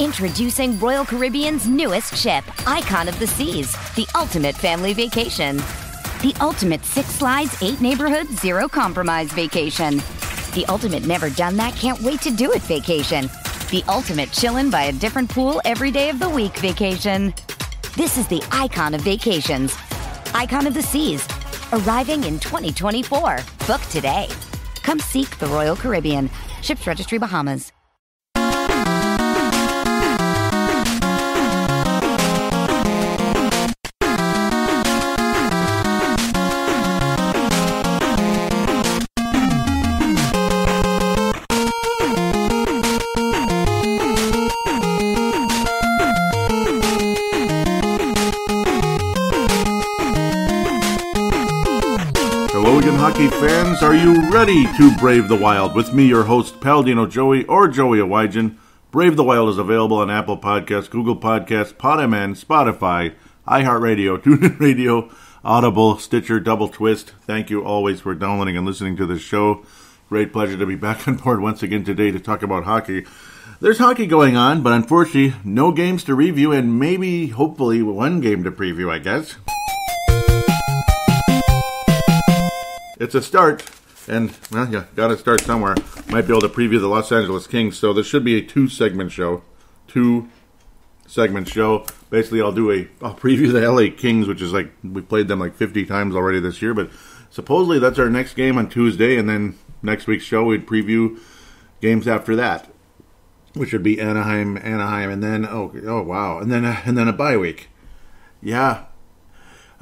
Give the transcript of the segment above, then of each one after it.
Introducing Royal Caribbean's newest ship, Icon of the Seas, the ultimate family vacation. The ultimate six slides, eight neighborhoods, zero compromise vacation. The ultimate never done that, can't wait to do it vacation. The ultimate chillin' by a different pool every day of the week vacation. This is the icon of vacations. Icon of the Seas, arriving in 2024. Book today. Come seek the Royal Caribbean. Ships Registry Bahamas. Fans. Are you ready to brave the wild? With me, your host, Paladino Joey or Joey Awajan. Brave the Wild is available on Apple Podcasts, Google Podcasts, Podman, Spotify, iHeartRadio, TuneIn Radio, Audible, Stitcher, Double Twist. Thank you always for downloading and listening to this show. Great pleasure to be back on board once again today to talk about hockey. There's hockey going on, but unfortunately, no games to review and maybe, hopefully, one game to preview, I guess. It's a start, and well, yeah, got to start somewhere. Might be able to preview the Los Angeles Kings, so this should be a two-segment show, two segment show. Basically, I'll do a I'll preview the LA Kings, which is like we played them like 50 times already this year, but supposedly that's our next game on Tuesday, and then next week's show we'd preview games after that, which would be Anaheim, Anaheim, and then oh oh wow, and then and then a bye week. Yeah,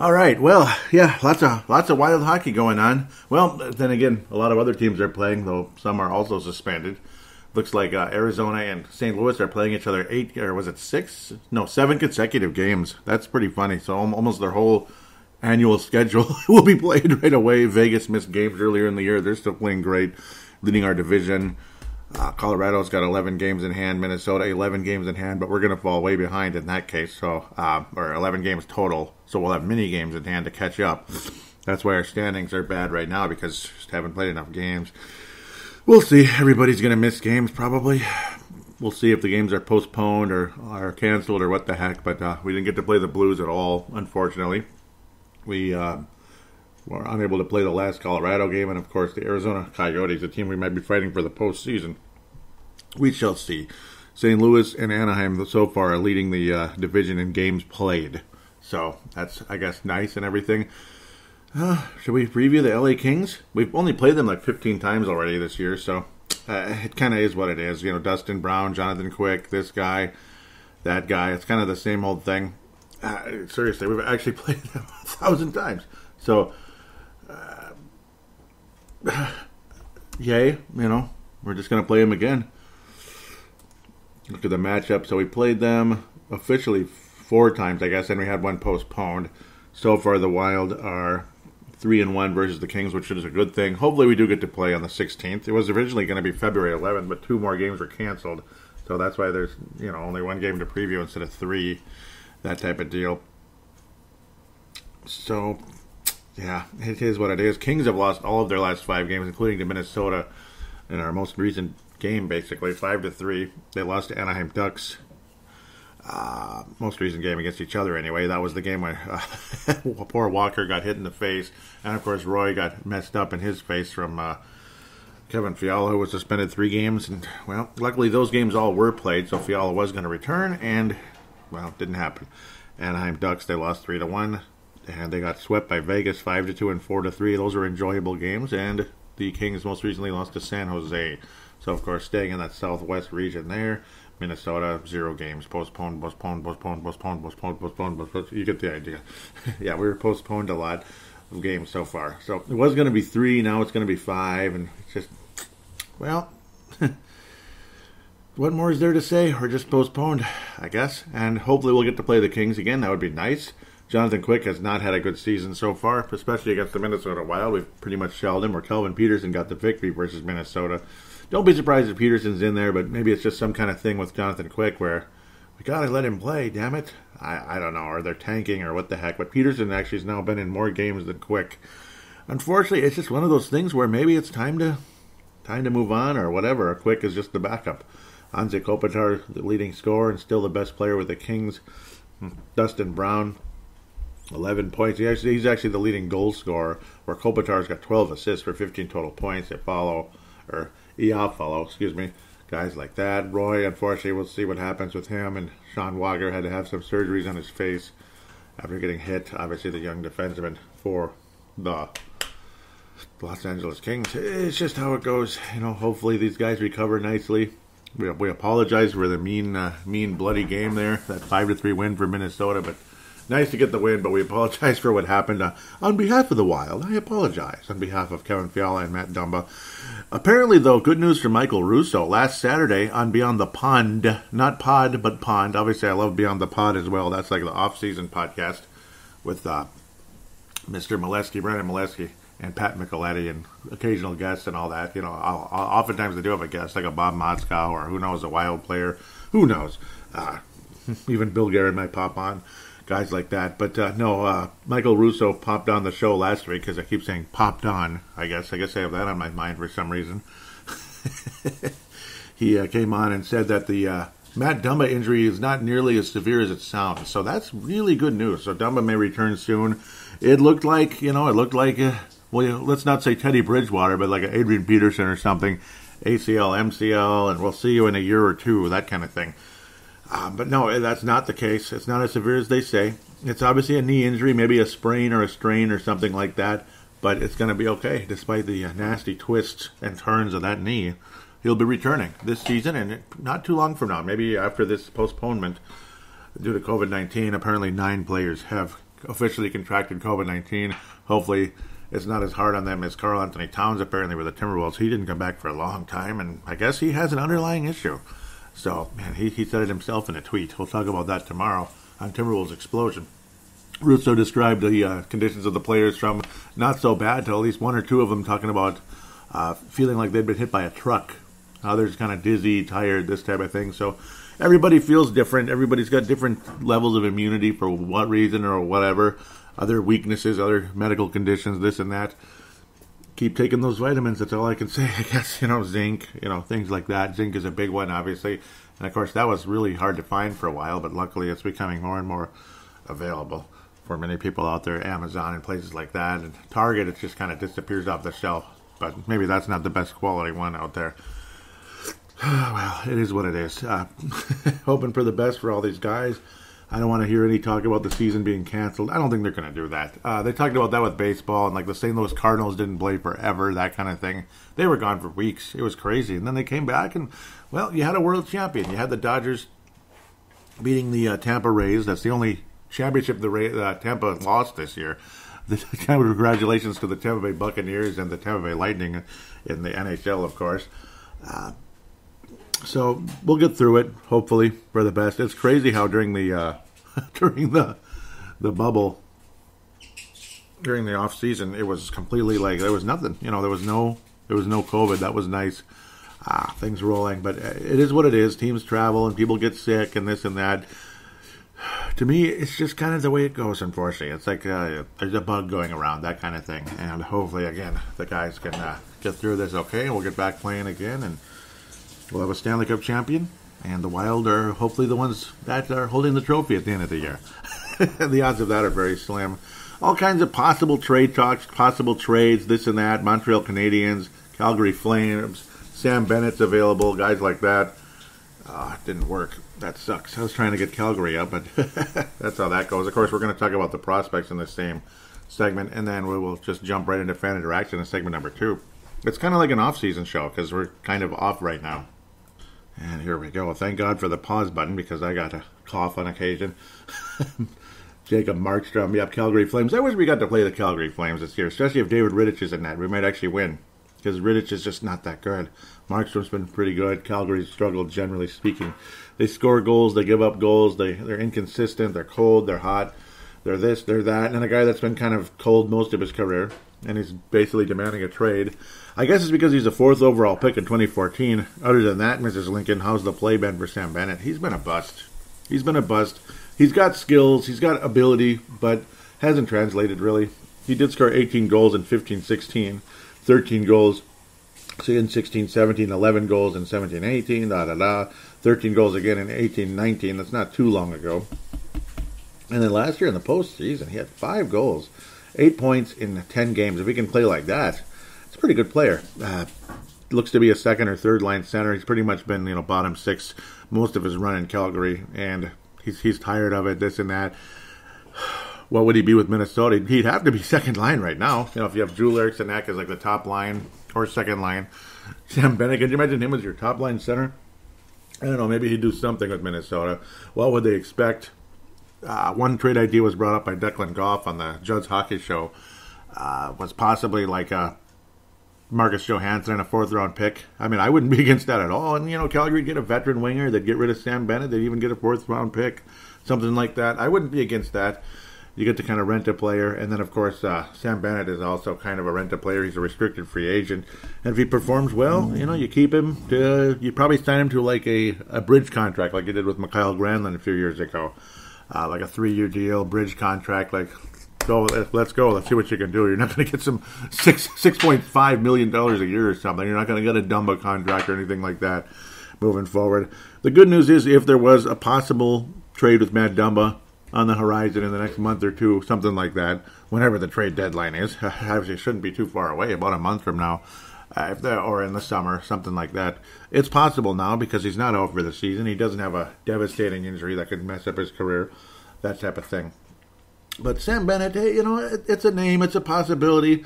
all right. Well, yeah, lots of lots of wild hockey going on. Well, then again, a lot of other teams are playing, though some are also suspended. Looks like uh, Arizona and St. Louis are playing each other eight, or was it six? No, seven consecutive games. That's pretty funny. So almost their whole annual schedule will be played right away. Vegas missed games earlier in the year. They're still playing great, leading our division. Uh, Colorado's got 11 games in hand. Minnesota 11 games in hand, but we're going to fall way behind in that case. So, uh, or 11 games total. So we'll have mini games in hand to catch up. That's why our standings are bad right now because just haven't played enough games. We'll see. Everybody's going to miss games probably. We'll see if the games are postponed or are canceled or what the heck. But uh, we didn't get to play the Blues at all, unfortunately. We uh, were unable to play the last Colorado game, and of course the Arizona Coyotes, a team we might be fighting for the postseason. We shall see. St. Louis and Anaheim so far are leading the uh, division in games played, so that's I guess nice and everything. Uh, should we preview the LA Kings? We've only played them like 15 times already this year, so uh, it kind of is what it is. You know, Dustin Brown, Jonathan Quick, this guy, that guy. It's kind of the same old thing. Uh, seriously, we've actually played them a thousand times. So, uh, yay, you know, we're just going to play them again. Look at the matchup. So we played them officially four times, I guess, and we had one postponed. So far, the Wild are three and one versus the Kings, which is a good thing. Hopefully, we do get to play on the 16th. It was originally going to be February 11th, but two more games were canceled, so that's why there's you know only one game to preview instead of three, that type of deal. So, yeah, it is what it is. Kings have lost all of their last five games, including to Minnesota in our most recent game, basically five to three. They lost to Anaheim Ducks. Uh, most recent game against each other, anyway. That was the game where uh, poor Walker got hit in the face, and of course Roy got messed up in his face from uh, Kevin Fiala, who was suspended three games. And well, luckily those games all were played, so Fiala was going to return, and well, didn't happen. Anaheim Ducks they lost three to one, and they got swept by Vegas five to two and four to three. Those were enjoyable games, and the Kings most recently lost to San Jose. So of course, staying in that Southwest region there. Minnesota, zero games, postponed, postponed, postponed, postponed, postponed, postponed, postponed. You get the idea. yeah, we were postponed a lot of games so far. So it was going to be three, now it's going to be five, and it's just, well, what more is there to say? Or just postponed, I guess. And hopefully we'll get to play the Kings again. That would be nice. Jonathan Quick has not had a good season so far, especially against the Minnesota Wild. We've pretty much shelled him, where Calvin Petersen got the victory versus Minnesota. Don't be surprised if Petersen's in there, but maybe it's just some kind of thing with Jonathan Quick where we gotta let him play, damn it. I, I don't know, or they're tanking or what the heck. But Petersen actually has now been in more games than Quick. Unfortunately, it's just one of those things where maybe it's time to time to move on or whatever. Quick is just the backup. Anze Kopitar, the leading scorer and still the best player with the Kings. Hmm. Dustin Brown, 11 points. He actually, he's actually the leading goal scorer, where Kopitar's got 12 assists for 15 total points. They follow, or Iafallo, excuse me, guys like that. Roy, unfortunately, we'll see what happens with him. And Sean Walker had to have some surgeries on his face after getting hit. Obviously, the young defenseman for the Los Angeles Kings. It's just how it goes. You know, hopefully these guys recover nicely. We, we apologize for the mean, uh, mean, bloody game there. That five to three win for Minnesota, but nice to get the win. But we apologize for what happened. Uh, on behalf of the Wild, I apologize on behalf of Kevin Fiala and Matt Dumba. Apparently, though, good news for Michael Russo. Last Saturday on Beyond the Pond, not Pod, but Pond. Obviously, I love Beyond the Pod as well. That's like the off-season podcast with uh, Mr. Molesky, Brandon Molesky and Pat Micheletti and occasional guests and all that. You know, I'll, I'll, oftentimes they do have a guest like a Bob Motzko or who knows a wild player. Who knows? Uh, even Bill Guerin might pop on. Guys like that, but uh, no. Uh, Michael Russo popped on the show last week because I keep saying popped on. I guess I guess I have that on my mind for some reason. he uh, came on and said that the uh, Matt Dumba injury is not nearly as severe as it sounds. So that's really good news. So Dumba may return soon. It looked like, you know, it looked like uh, well, let's not say Teddy Bridgewater, but like Adrian Peterson or something, ACL, MCL, and we'll see you in a year or two, that kind of thing. Uh, but no, that's not the case. It's not as severe as they say. It's obviously a knee injury, maybe a sprain or a strain or something like that, but it's going to be okay despite the uh, nasty twists and turns of that knee. He'll be returning this season and not too long from now, maybe after this postponement due to COVID 19. Apparently, nine players have officially contracted COVID 19. Hopefully, it's not as hard on them as Karl-Anthony Towns apparently with the Timberwolves. He didn't come back for a long time, and I guess he has an underlying issue. So, man, he, he said it himself in a tweet. We'll talk about that tomorrow on Timberwolves explosion. Russo described the uh, conditions of the players from not so bad to at least one or two of them talking about uh, feeling like they'd been hit by a truck. Others kind of dizzy, tired, this type of thing. So everybody feels different. Everybody's got different levels of immunity for what reason or whatever other weaknesses, other medical conditions, this and that. Keep taking those vitamins. That's all I can say. I guess you know zinc, you know things like that. Zinc is a big one, obviously, and of course that was really hard to find for a while, but luckily it's becoming more and more available for many people out there. Amazon and places like that, and Target it just kind of disappears off the shelf. But maybe that's not the best quality one out there. well, it is what it is. Uh, hoping for the best for all these guys. I don't want to hear any talk about the season being canceled. I don't think they're going to do that. Uh, they talked about that with baseball, and like the St. Louis Cardinals didn't play forever, that kind of thing. They were gone for weeks. It was crazy, and then they came back, and well, you had a world champion. You had the Dodgers beating the uh, Tampa Rays. That's the only championship the Ray, uh, Tampa lost this year. The, congratulations to the Tampa Bay Buccaneers and the Tampa Bay Lightning in the NHL, of course. Uh, so we'll get through it, hopefully, for the best. It's crazy how during the uh, during the the bubble, during the off season, it was completely like there was nothing. You know, there was no there was no COVID. That was nice. Ah, things rolling, but it is what it is. Teams travel and people get sick and this and that. To me, it's just kind of the way it goes. Unfortunately, it's like uh, there's a bug going around, that kind of thing. And hopefully, again, the guys can uh, get through this okay, we'll get back playing again and We'll have a Stanley Cup champion, and the Wild are hopefully the ones that are holding the trophy at the end of the year. the odds of that are very slim. All kinds of possible trade talks, possible trades, this and that. Montreal Canadiens, Calgary Flames, Sam Bennett's available, guys like that. Oh, it didn't work. That sucks. I was trying to get Calgary up, but that's how that goes. Of course, we're going to talk about the prospects in the same segment, and then we will just jump right into fan interaction in segment number two. It's kind of like an off-season show because we're kind of off right now. And here we go. Thank God for the pause button because I got a cough on occasion. Jacob Markstrom, yep, Calgary Flames. I wish we got to play the Calgary Flames this year, especially if David Rittich is in that. We might actually win because Rittich is just not that good. Markstrom's been pretty good. Calgary's struggled, generally speaking. They score goals, they give up goals, they, they're inconsistent, they're cold, they're hot, they're this, they're that. And a guy that's been kind of cold most of his career, and he's basically demanding a trade. I guess it's because he's a fourth overall pick in 2014. Other than that, Mrs. Lincoln, how's the play been for Sam Bennett? He's been a bust. He's been a bust. He's got skills, he's got ability, but hasn't translated really. He did score 18 goals in 15 16, 13 goals in 16 17, 11 goals in 17 18, da da da. 13 goals again in 18 19. That's not too long ago. And then last year in the postseason, he had five goals, eight points in 10 games. If he can play like that, it's a pretty good player. Uh, looks to be a second or third line center. He's pretty much been, you know, bottom six most of his run in Calgary, and he's he's tired of it, this and that. What would he be with Minnesota? He'd have to be second line right now. You know, if you have Drew Eriksson as like the top line or second line, Sam Bennett, could you imagine him as your top line center? I don't know. Maybe he'd do something with Minnesota. What would they expect? Uh, one trade idea was brought up by Declan Goff on the Judd's Hockey Show. Uh, was possibly like a Marcus Johansson and a fourth round pick. I mean, I wouldn't be against that at all. And you know, Calgary get a veteran winger. They'd get rid of Sam Bennett. They'd even get a fourth round pick, something like that. I wouldn't be against that you get to kind of rent a player. And then, of course, uh, Sam Bennett is also kind of a rent a player. He's a restricted free agent. And if he performs well, you know, you keep him. To, you probably sign him to like a, a bridge contract like you did with Mikael Granlund a few years ago. Uh, like a three year deal, bridge contract, like go let's go let's see what you can do you're not going to get some six six point five million dollars a year or something you're not going to get a dumba contract or anything like that moving forward the good news is if there was a possible trade with matt dumba on the horizon in the next month or two, something like that, whenever the trade deadline is. Obviously, shouldn't be too far away, about a month from now, uh, if or in the summer, something like that. It's possible now because he's not out for the season. He doesn't have a devastating injury that could mess up his career, that type of thing. But Sam Bennett, hey, you know, it's a name, it's a possibility.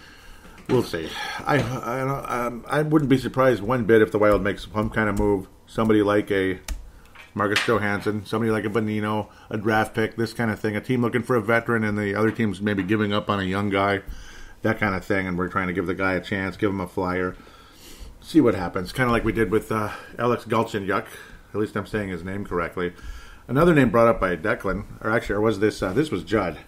We'll see. I I, um, I wouldn't be surprised one bit if the Wild makes some kind of move. Somebody like a Marcus Johansson, somebody like a Bonino, a draft pick, this kind of thing. A team looking for a veteran, and the other team's maybe giving up on a young guy, that kind of thing. And we're trying to give the guy a chance, give him a flyer, see what happens. Kind of like we did with uh, Alex Galchenyuk. At least I'm saying his name correctly. Another name brought up by Declan, or actually, or was this? Uh, this was Judd,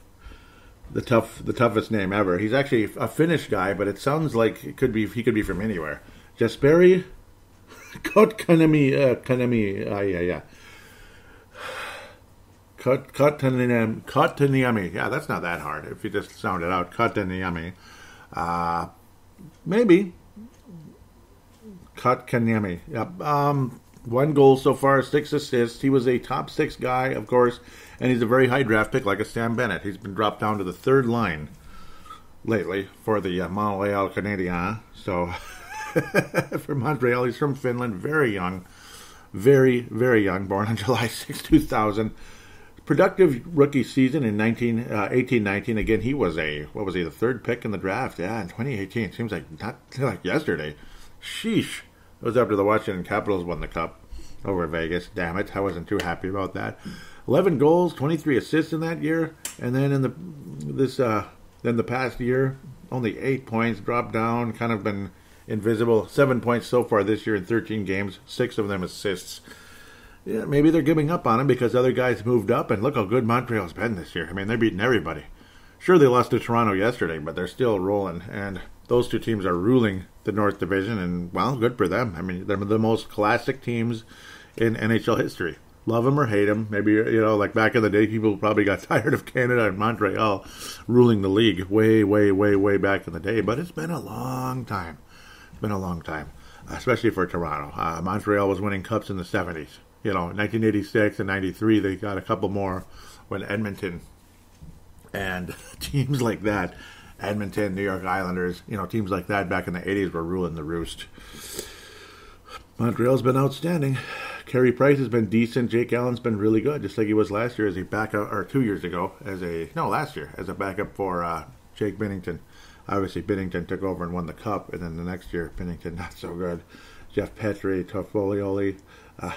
the tough, the toughest name ever. He's actually a Finnish guy, but it sounds like it could be he could be from anywhere. Jesperi Kotkaniemi, uh, Kanemi, uh, yeah, yeah. Kotkaniemi. Yeah, that's not that hard if you just sound it out. Kotkaniemi. Uh, maybe. Kotkaniemi. Yep. Um, one goal so far, six assists. He was a top six guy, of course, and he's a very high draft pick, like a Sam Bennett. He's been dropped down to the third line lately for the uh, Montreal Canadiens. So for Montreal, he's from Finland, very young, very very young, born on July 6, 2000 productive rookie season in 19, uh, 18 19. Again, he was a, what was he, the third pick in the draft? Yeah, in 2018. Seems like not like yesterday. Sheesh. It was after the Washington Capitals won the cup over Vegas. Damn it. I wasn't too happy about that. 11 goals, 23 assists in that year. And then in the, this, uh, then the past year, only eight points, dropped down, kind of been invisible. Seven points so far this year in 13 games, six of them assists yeah, maybe they're giving up on him because other guys moved up, and look how good Montreal's been this year. I mean, they're beating everybody. Sure, they lost to Toronto yesterday, but they're still rolling, and those two teams are ruling the North Division, and well, good for them. I mean, they're the most classic teams in NHL history. Love them or hate them. Maybe, you know, like back in the day, people probably got tired of Canada and Montreal ruling the league way, way, way, way back in the day, but it's been a long time. It's been a long time, especially for Toronto. Uh, Montreal was winning cups in the 70s you know, 1986 and 93, they got a couple more when Edmonton and teams like that, Edmonton, New York Islanders, you know, teams like that back in the 80s were ruling the roost. Montreal's been outstanding. Carey Price has been decent. Jake Allen's been really good, just like he was last year as a backup, or two years ago as a no last year as a backup for uh, Jake Binnington. Obviously, Binnington took over and won the cup, and then the next year, Binnington not so good. Jeff Petry, Toffoli, uh,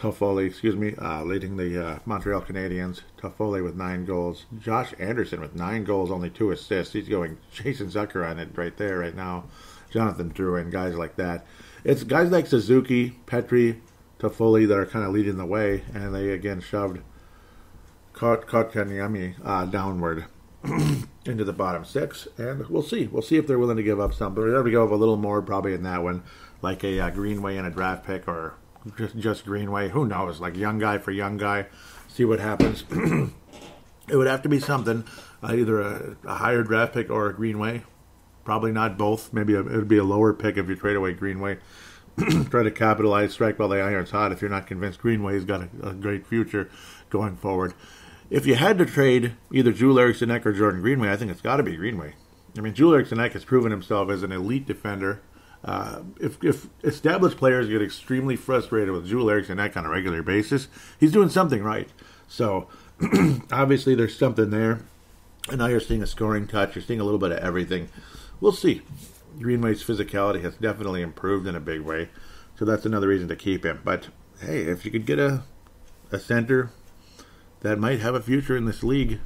Toffoli, excuse me, uh, leading the uh, Montreal Canadiens. Toffoli with nine goals. Josh Anderson with nine goals, only two assists. He's going Jason Zucker on it right there, right now. Jonathan Drouin, guys like that. It's guys like Suzuki, Petry, Toffoli that are kind of leading the way, and they again shoved Kotkaniemi uh, downward into the bottom six, and we'll see. We'll see if they're willing to give up something. They're going to give a little more probably in that one, like a uh, Greenway and a draft pick or just just Greenway. Who knows? Like young guy for young guy. See what happens. it would have to be something, uh, either a, a, higher draft pick or a Greenway, Probably not both. Maybe it would be a lower pick if you trade away Greenway. Try to capitalize, strike while the iron's hot. If you're not convinced Greenway's got a, a great future going forward. If you had to trade either Joel Eriksson Ek or Jordan Greenway, I think it's got to be Greenway. I mean, Joel Eriksson Ek has proven himself as an elite defender. Uh, if, if established players get extremely frustrated with Joel Eriksson Ek on a regular basis, he's doing something right. So obviously there's something there. And now you're seeing a scoring touch. You're seeing a little bit of everything. We'll see. Greenway's physicality has definitely improved in a big way. So that's another reason to keep him. But hey, if you could get a a center that might have a future in this league,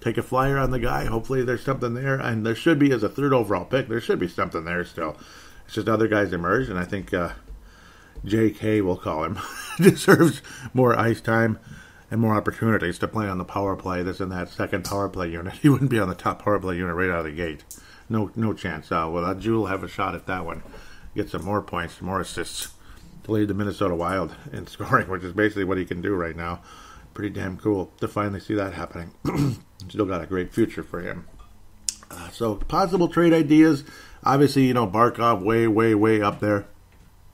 take a flyer on the guy. Hopefully there's something there. And there should be as a third overall pick, there should be something there still. It's just other guys emerge, and I think uh, J.K. we'll call him deserves more ice time and more opportunities to play on the power play. This and that second power play unit. He wouldn't be on the top power play unit right out of the gate. No, no chance. Uh, well, that Jewel have a shot at that one. Get some more points, more assists to lead the Minnesota Wild in scoring, which is basically what he can do right now. Pretty damn cool to finally see that happening. Still got a great future for him. Uh, so possible trade ideas. Obviously, you know Barkov way, way, way up there,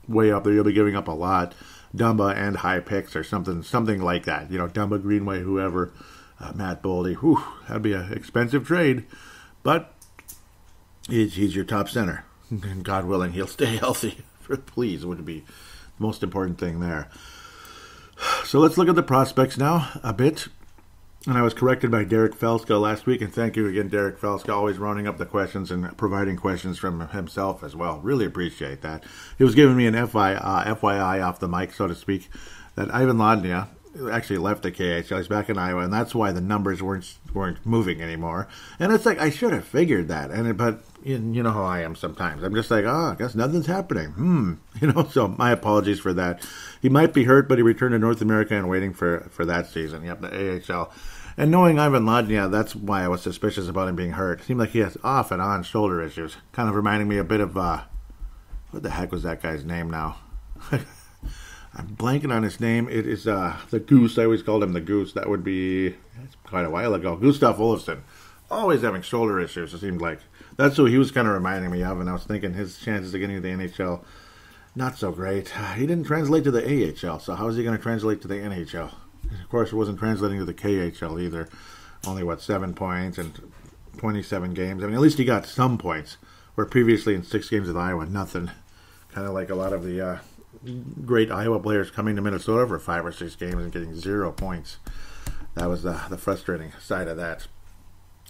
way up there. You'll be giving up a lot. Dumba and high picks or something, something like that. You know, Dumba, Greenway, whoever, uh, Matt Boldy. Whew, that'd be an expensive trade, but he's, he's your top center, and God willing, he'll stay healthy. Please, would be the most important thing there. So let's look at the prospects now a bit. And I was corrected by Derek Felska last week, and thank you again, Derek Felska, always rounding up the questions and providing questions from himself as well. Really appreciate that. He was giving me an FI, uh, FYI off the mic, so to speak, that Ivan Lodnia actually left the KHL. He's back in Iowa, and that's why the numbers weren't weren't moving anymore. And it's like I should have figured that, and but you, you know how I am sometimes. I'm just like, oh, I guess nothing's happening. Hmm, you know. So my apologies for that. He might be hurt, but he returned to North America and waiting for for that season. Yep, the AHL. And knowing Ivan Lodnia, that's why I was suspicious about him being hurt. It seemed like he has off and on shoulder issues, kind of reminding me a bit of uh, what the heck was that guy's name now? I'm blanking on his name. It is uh, the Goose. I always called him the Goose. That would be quite a while ago. Gustav Olofsson. Always having shoulder issues. It seemed like that's who he was kind of reminding me of, and I was thinking his chances of getting to the NHL not so great. He didn't translate to the AHL, so how is he going to translate to the NHL? Of course, it wasn't translating to the KHL either. Only what seven points and 27 games. I mean, at least he got some points. Where previously in six games with Iowa, nothing. Kind of like a lot of the uh, great Iowa players coming to Minnesota for five or six games and getting zero points. That was the, the frustrating side of that.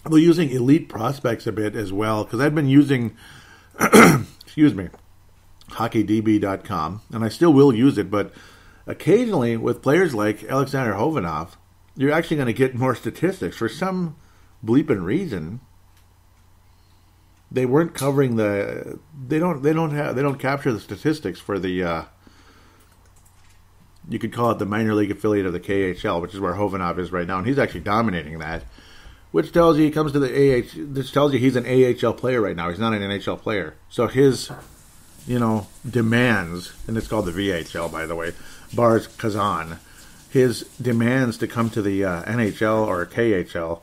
We're using elite prospects a bit as well because I've been using, excuse me, hockeydb.com, and I still will use it, but occasionally with players like Alexander Khovanov, you're actually going to get more statistics for some bleeping reason. They weren't covering the. They don't. They don't have. They don't capture the statistics for the uh, you could call it the minor league affiliate of the KHL, which is where Khovanov is right now, and he's actually dominating that. Which tells you he comes to the AH. This tells you he's an AHL player right now. He's not an NHL player. So his, you know, demands, and it's called the VHL, by the way, Bars Kazan. His demands to come to the uh, NHL or KHL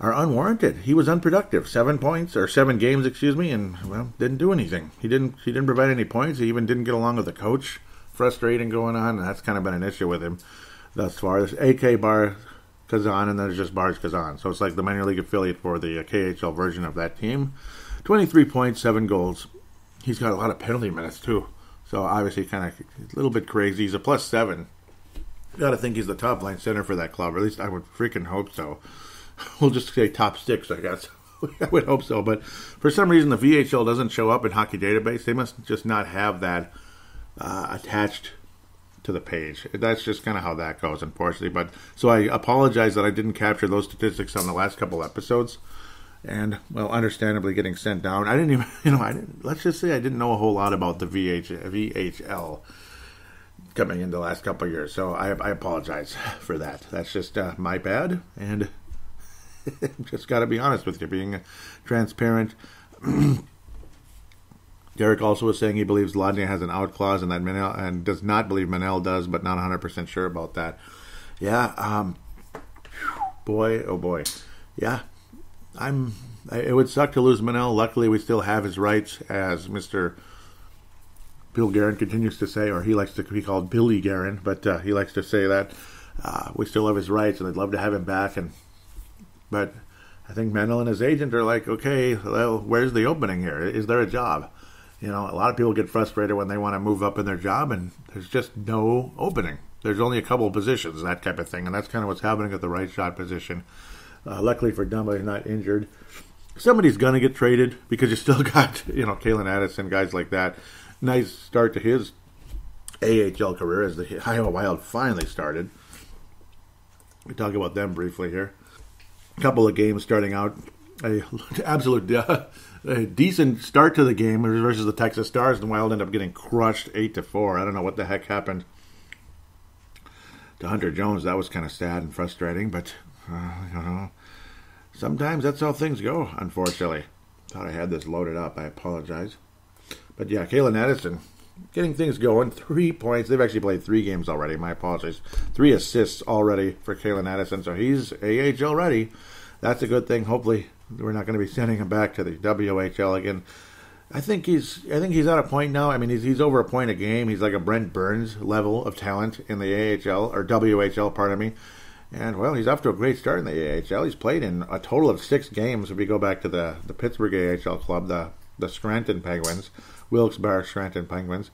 are unwarranted. He was unproductive. Seven points or seven games, excuse me, and well, didn't do anything. He didn't. He didn't provide any points. He even didn't get along with the coach frustrating going on, that's kind of been an issue with him thus far. This AK Bar Kazan, and then there's just Bars Kazan. So it's like the minor league affiliate for the uh, KHL version of that team. 23 points, 7 goals. He's got a lot of penalty minutes, too. So obviously, kind of a little bit crazy. He's a plus 7. Got to think he's the top line center for that club, or at least I would freaking hope so. We'll just say top six, I guess. I would hope so. But for some reason, the VHL doesn't show up in Hockey Database. They must just not have that uh, attached to the page. That's just kind of how that goes, unfortunately. But so I apologize that I didn't capture those statistics on the last couple episodes, and well, understandably getting sent down. I didn't even, you know, I didn't. Let's just say I didn't know a whole lot about the VH, VHL coming in the last couple years. So I, I apologize for that. That's just uh, my bad, and just got to be honest with you, being transparent. Derek also was saying he believes Lodnia has an out clause and that Menell and does not believe Menell does, but not 100% sure about that. Yeah, um, boy, oh boy. Yeah, I'm it would suck to lose Menell. Luckily, we still have his rights, as Mister Bill Guerin continues to say, or he likes to be called Billy Guerin, but uh, he likes to say that uh, we still have his rights, and I'd love to have him back. And but I think Menell and his agent are like, okay, well, where's the opening here? Is there a job? You know, a lot of people get frustrated when they want to move up in their job, and there's just no opening. There's only a couple of positions, that type of thing, and that's kind of what's happening at the right shot position. Uh, luckily for Dumba, he's not injured. Somebody's gonna get traded because you still got you know Calen Addison, guys like that. Nice start to his AHL career as the Iowa Wild finally started. We talk about them briefly here. A couple of games starting out, a absolute uh, a decent start to the game versus the Texas Stars. and Wild end up getting crushed eight to four. I don't know what the heck happened to Hunter Jones. That was kind of sad and frustrating, but uh, you know, sometimes that's how things go. Unfortunately, thought I had this loaded up. I apologize, but yeah, Calen Addison getting things going. Three points. They've actually played three games already. My apologies. Three assists already for Calen Addison, so he's AHL ready. That's a good thing. Hopefully, we're not going to be sending him back to the WHL again. I think he's I think he's at a point now. I mean, he's he's over a point a game. He's like a Brent Burns level of talent in the AHL or WHL, pardon me. And well, he's off to a great start in the AHL. He's played in a total of six games. If we go back to the the Pittsburgh AHL club, the the Scranton Penguins, Wilkes-Barre Scranton Penguins,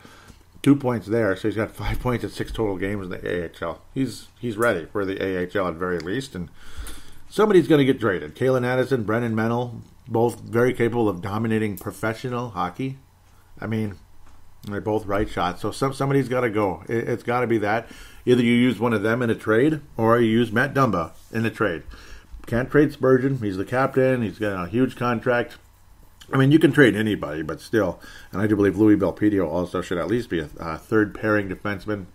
two points there. So he's got five points in six total games in the AHL. He's he's ready for the AHL at very least, and somebody's going to get traded. Calen Addison, Brennan Menell, both very capable of dominating professional hockey. I mean, they're both right shots. So some, somebody's got to go. It, has got to be that. Either you use one of them in a trade, or you use Matt Dumba in a trade. Can't trade Spurgeon. He's the captain. He's got a huge contract. I mean, you can trade anybody, but still, and I do believe Louis Belpedio also should at least be a, a third pairing defenseman.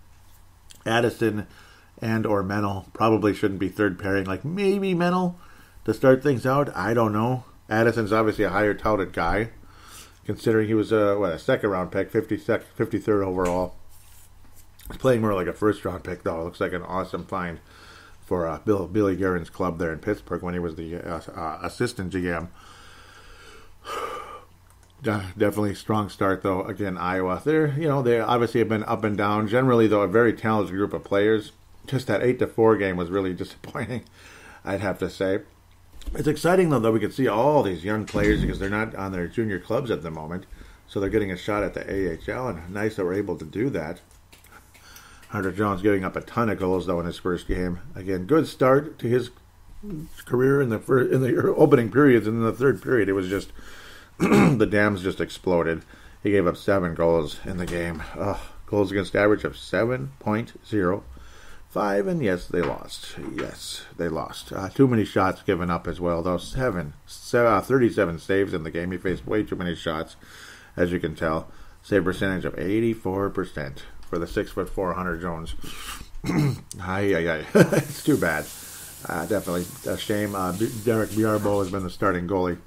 Addison and or Menell probably shouldn't be third pairing. Like maybe Menell to start things out. I don't know. Addison's obviously a higher touted guy, considering he was a what a second round pick, 52nd, 53rd overall. He's playing more like a first round pick though. It looks like an awesome find for uh, Bill Billy Guerin's club there in Pittsburgh when he was the uh, uh, assistant GM. Definitely strong start though. Again, Iowa. They're you know they obviously have been up and down. Generally though, a very talented group of players. Just that eight to four game was really disappointing. I'd have to say. It's exciting though that we can see all these young players because they're not on their junior clubs at the moment, so they're getting a shot at the AHL, and nice that we're able to do that. Hunter Jones giving up a ton of goals though in his first game. Again, good start to his career in the first, in the opening periods, and in the third period it was just the dams just exploded. He gave up seven goals in the game. Ugh, goals against average of seven point zero five, and yes, they lost. Yes, they lost. Uh, too many shots given up as well, though. Seven, uh, 37 saves in the game. He faced way too many shots, as you can tell. Save percentage of 84% for the six foot four Hunter Jones. Aye, aye, aye. it's too bad. Uh, definitely a shame. Uh, Derek Baribeau has been the starting goalie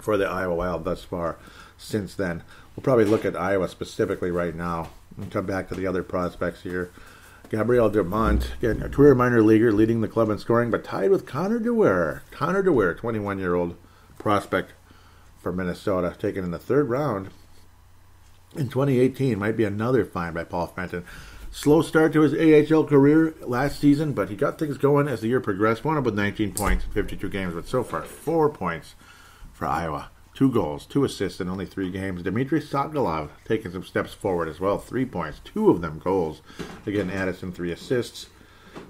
for the Iowa Wild thus far. Since then, we'll probably look at Iowa specifically right now and come back to the other prospects here. Gabriel Dumont, again, a career minor leaguer, leading the club in scoring, but tied with Connor Dewar. Connor Dewar, 21 year old prospect for Minnesota, taken in the third round in 2018. Might be another find by Paul Fenton. Slow start to his AHL career last season, but he got things going as the year progressed. Wound up with 19 points in 52 games, but so far, four points for Iowa. Two goals, two assists in only three games. Dmitry Sokolov taking some steps forward as well. Three points, two of them goals. Again, Addison, three assists.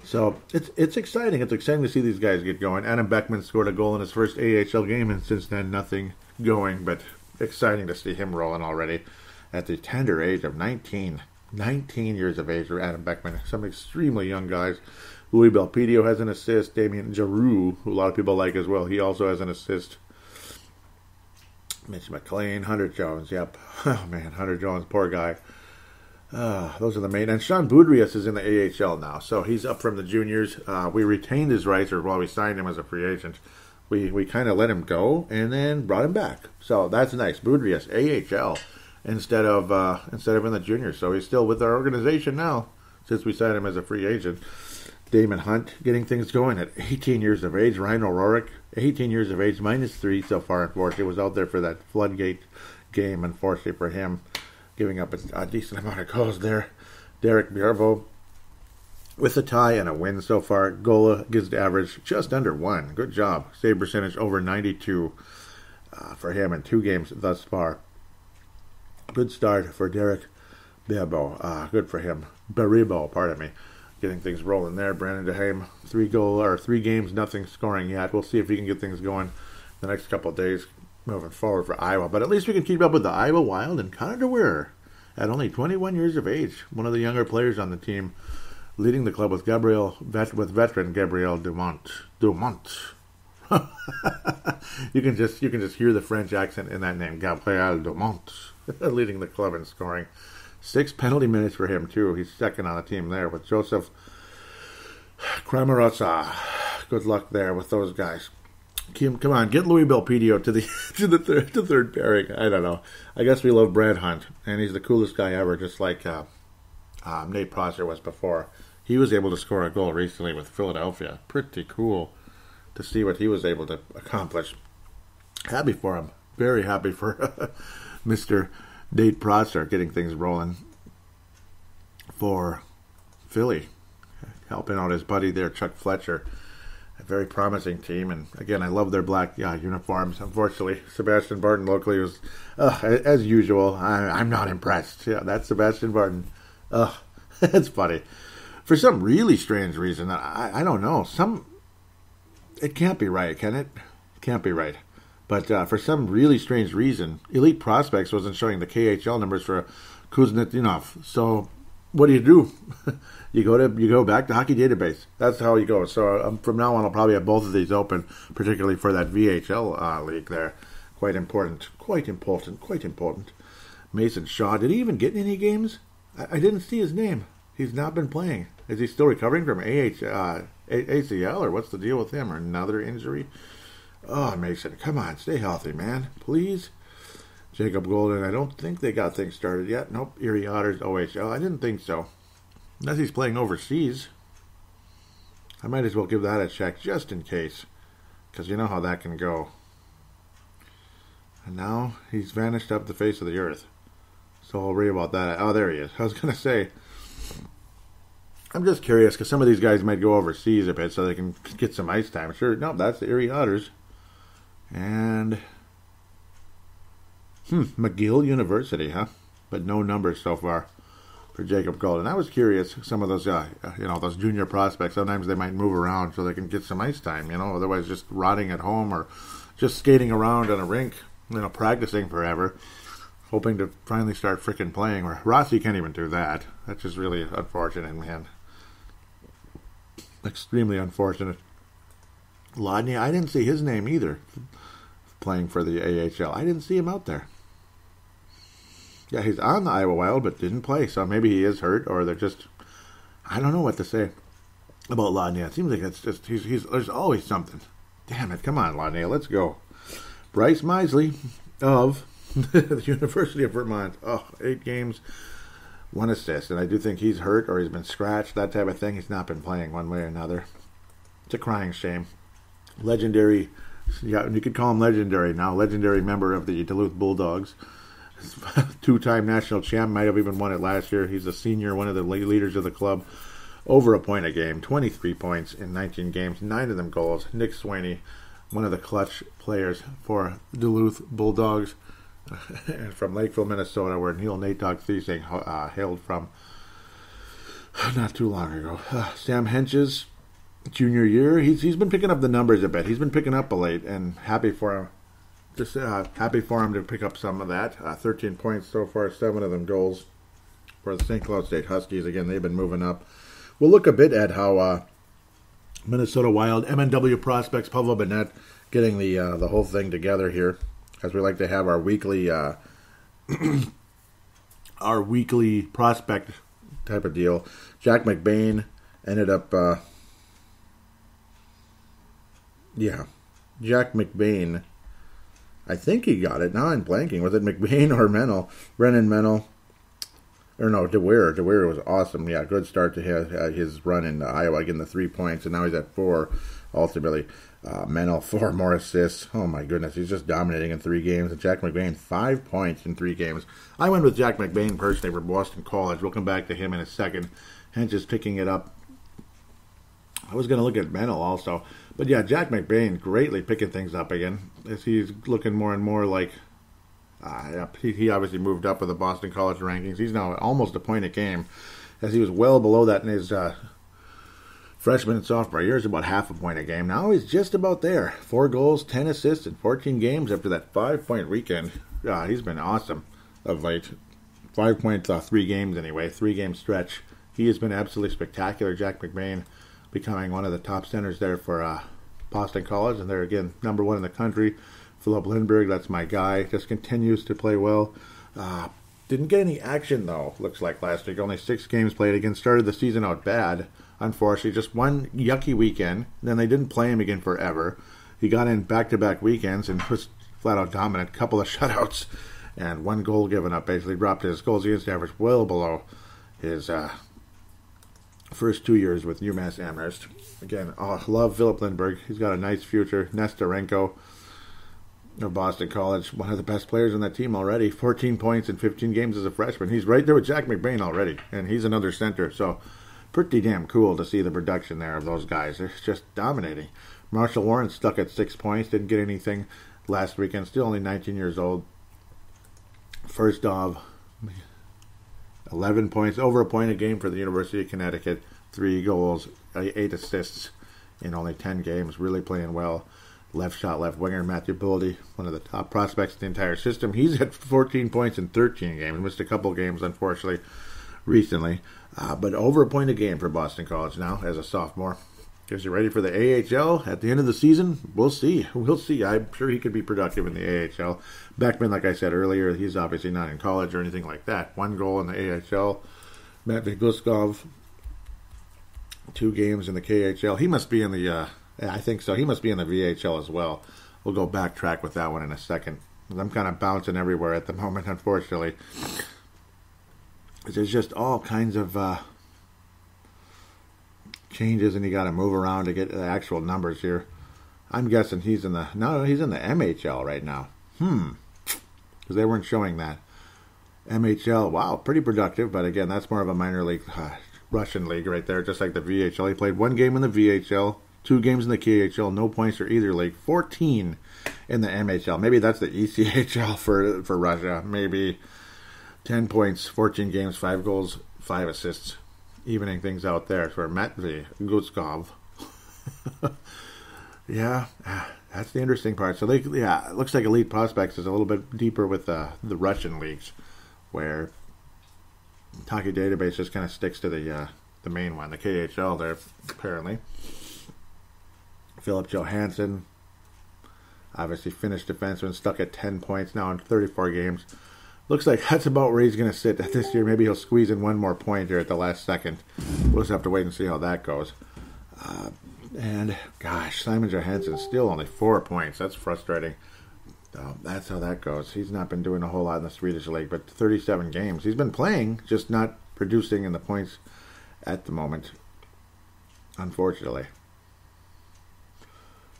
So it's it's exciting. It's exciting to see these guys get going. Adam Beckman scored a goal in his first AHL game, and since then nothing going. But exciting to see him rolling already at the tender age of 19. 19 years of age for Adam Beckman. Some extremely young guys. Louis Belpedio has an assist. Damien Giroux, who a lot of people like as well, he also has an assist. Mitch McLain, Hunter Jones. Yep. Oh man, Hunter Jones, poor guy. Uh, those are the main. And Sean Boudrias is in the AHL now, so he's up from the juniors. Uh, we retained his rights, or while we signed him as a free agent, we we kind of let him go and then brought him back. So that's nice. Boudrias, AHL, instead of uh, instead of in the juniors. So he's still with our organization now since we signed him as a free agent. Daemon Hunt getting things going at 18 years of age. Ryan O'Rourke, 18 years of age, minus three so far. Unfortunately, was out there for that floodgate game. Unfortunately for him, giving up a, a decent amount of goals there. Derek Baribeau with a tie and a win so far. Gola gives the average just under one. Good job. Save percentage over 92 uh, for him in two games thus far. Good start for Derek Baribeau. Uh, good for him. Baribeau, pardon me getting things rolling there. Brandon Duhaime, three goal or three games, nothing scoring yet. We'll see if he can get things going the next couple days moving forward for Iowa. But at least we can keep up with the Iowa Wild and Connor Dewar at only 21 years of age, one of the younger players on the team, leading the club with Gabriel with veteran Gabriel Dumont. Dumont. you can just you can just hear the French accent in that name, Gabriel Dumont, leading the club in scoring. Six penalty minutes for him, too. He's second on the team there with Joseph Cramarosa. Good luck there with those guys. Kim, come on, get Louis Belpedio to the to the third to third pairing. I don't know. I guess we love Brad Hunt, and he's the coolest guy ever, just like uh, uh, Nate Prosser was before. He was able to score a goal recently with Philadelphia. Pretty cool to see what he was able to accomplish. Happy for him. Very happy for Mister Nate Prosser getting things rolling for Philly, helping out his buddy there, Chuck Fletcher. A very promising team, and again, I love their black uniforms. Unfortunately, Sebastian Barton locally was, uh, as usual. I, am not impressed. Yeah, that's Sebastian Barton. Ugh, it's funny. For some really strange reason, I, I don't know. Some, it can't be right, can it? Can't be right. But uh, for some really strange reason, Elite Prospects wasn't showing the KHL numbers for Kuznetsov. So what do you do? you go to you go back to Hockey Database. That's how you go. So um, from now on, I'll probably have both of these open, particularly for that VHL uh, league there. Quite important. Quite important. Quite important. Mason Shaw. Did he even get any games? I, I didn't see his name. He's not been playing. Is he still recovering from AH, uh, ACL or what's the deal with him or another injury? Oh, Mason, come on, stay healthy, man. Please. Jacob Golden, I don't think they got things started yet. Nope, Erie Otters, OHL. I didn't think so. Unless he's playing overseas. I might as well give that a check just in case. Because you know how that can go. And now he's vanished up the face of the earth. So I'll worry about that. Oh, there he is. I was going to say. I'm just curious because some of these guys might go overseas a bit so they can get some ice time. Sure, no, that's the Erie Otters. And hmm, McGill University, huh? But no numbers so far for Jacob Golden. I was curious. Some of those, uh, you know, those junior prospects. Sometimes they might move around so they can get some ice time. You know, otherwise just rotting at home or just skating around on a rink. You know, practicing forever, hoping to finally start freaking playing. Or Rossi can't even do that. That's just really unfortunate, man. Extremely unfortunate. Lodney, I didn't see his name either playing for the AHL. I didn't see him out there. Yeah, he's on the Iowa Wild, but didn't play. So maybe he is hurt, or they're just. I don't know what to say about Lodney. It seems like it's just he's he's there's always something. Damn it! Come on, Lodney, let's go. Bryce Misley of the University of Vermont. Oh, eight games, one assist, and I do think he's hurt or he's been scratched, that type of thing. He's not been playing one way or another. It's a crying shame. Legendary yeah, you could call him legendary now. Legendary member of the Duluth Bulldogs. Two-time national champ, might have even won it last year. He's a senior, one of the leaders of the club. Over a point a game, 23 points in 19 games, nine of them goals. Nick Swaney, one of the clutch players for Duluth Bulldogs, and from Lakeville, Minnesota, where Neil Natok Thiesing uh, hailed from not too long ago. Uh, Sam Hentges, junior year. He's he's been picking up the numbers a bit. He's been picking up a late, and happy for him. Just uh, happy for him to pick up some of that. Uh, 13 points so far, seven of them goals for the St. Cloud State Huskies. Again, they've been moving up. We'll look a bit at how uh, Minnesota Wild MNW prospects Pavel Bennett getting the uh, the whole thing together here, as we like to have our weekly uh, our weekly prospect type of deal. Jack McBain ended up uh, yeah. Jack McBain. I think he got it. Now I'm blanking. Was it McBain or Menell? Brennan Menell. or no, Dewar. Dewar was awesome. Yeah, good start to his, uh, his run in Iowa, getting the three points, and now he's at four ultimately. Uh, four more assists. Oh my goodness, he's just dominating in three games. And Jack McBain, five points in three games. I went with Jack McBain personally for Boston College. We'll come back to him in a second. Hence just picking it up. I was going to look at Menell also. But yeah, Jack McBain greatly picking things up again as he's looking more and more like. Uh, he, he obviously moved up with the Boston College rankings. He's now almost a point a game, as he was well below that in his uh, freshman and sophomore years, about half a point a game. Now he's just about there. Four goals, 10 assists in 14 games after that five point weekend. Uh, he's been awesome of late. Five points off three games anyway, three game stretch. He has been absolutely spectacular. Jack McBain becoming one of the top centers there for uh, Boston College, and they're again number one in the country. Filip Lindberg, that's my guy, just continues to play well. Uh, didn't get any action though. Looks like last week, only six games played. Again, started the season out bad. Unfortunately, just one yucky weekend. Then they didn't play him again forever. He got in back-to-back weekends and was flat out dominant. Couple of shutouts and one goal given up. Basically, dropped his goals against average well below his uh, first two years with UMass Amherst. Again, oh, love Filip Lindberg. He's got a nice future. Nesterenko of Boston College, one of the best players on that team already. 14 points in 15 games as a freshman. He's right there with Jack McBain already, and he's another center. So, pretty damn cool to see the production there of those guys. They're just dominating. Marshall Warren stuck at six points, didn't get anything last weekend. Still only 19 years old. First of 11 points, over a point a game for the University of Connecticut. Three goals, eight assists in only 10 games. Really playing well. Left shot, left winger Matthew Boldy, one of the top prospects in the entire system. He's at 14 points in 13 games. Missed a couple games, unfortunately, recently. Uh, but over a point a game for Boston College now as a sophomore. Is he ready for the AHL at the end of the season? We'll see. We'll see. I'm sure he could be productive in the AHL. Beckman, like I said earlier, he's obviously not in college or anything like that. One goal in the AHL. Matt Guskov, two games in the KHL. He must be in the, uh, I think so. He must be in the VHL as well. We'll go backtrack with that one in a second. I'm kind of bouncing everywhere at the moment, unfortunately. There's just all kinds of uh, changes, and you got to move around to get the actual numbers here. I'm guessing he's in the no, he's in the MHL right now. Hmm, because they weren't showing that. MHL, wow, pretty productive, but again, that's more of a minor league, uh, Russian league right there, just like the VHL. He played one game in the VHL, two games in the KHL, no points for either league, 14 in the MHL. Maybe that's the ECHL for for Russia. Maybe 10 points, 14 games, five goals, five assists evening things out there for Matvey Guskov. yeah, that's the interesting part. So they, yeah, it looks like Elite Prospects is a little bit deeper with the the Russian leagues, where Hockey Database just kind of sticks to the uh, the main one, the KHL. There apparently, Filip Johansson, obviously Finnish defenseman, stuck at ten points now in thirty four games looks like that's about where he's going to sit this year. Maybe he'll squeeze in one more point here at the last second. We'll just have to wait and see how that goes. Uh, and gosh, Simon Johansson still only four points. That's frustrating. Uh, that's how that goes. He's not been doing a whole lot in the Swedish league, but 37 games. He's been playing, just not producing in the points at the moment. Unfortunately.